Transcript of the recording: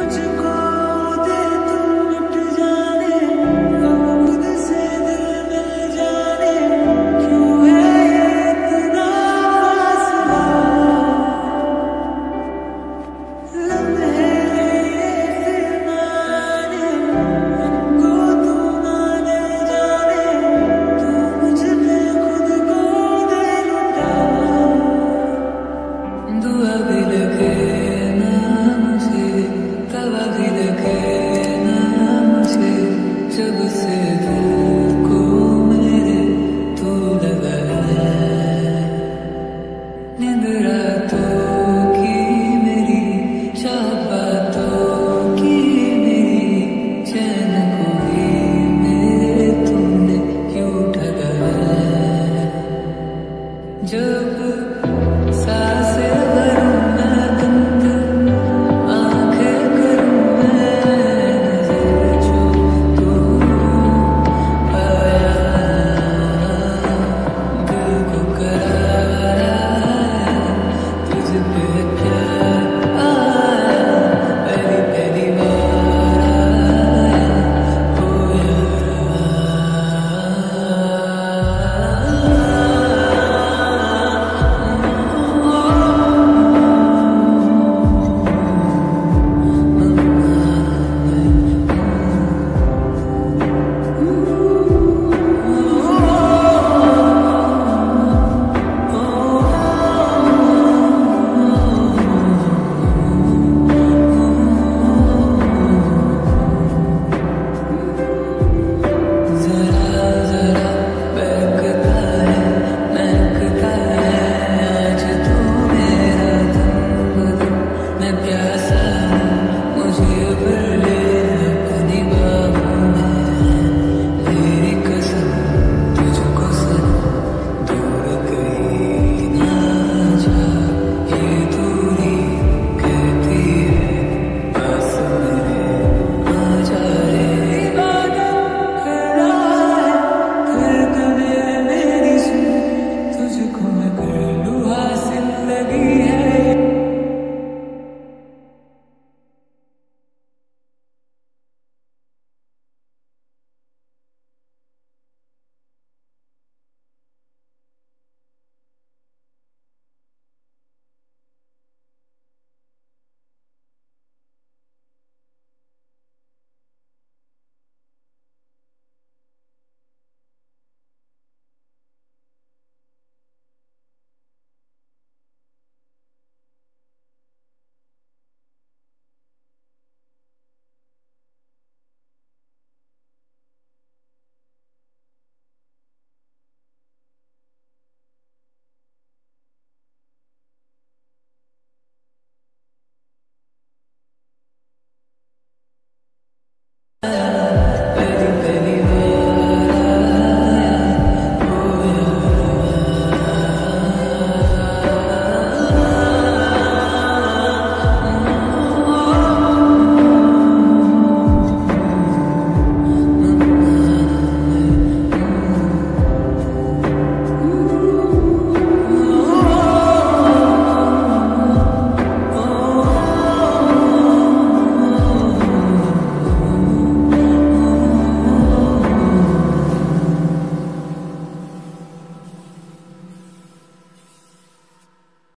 would you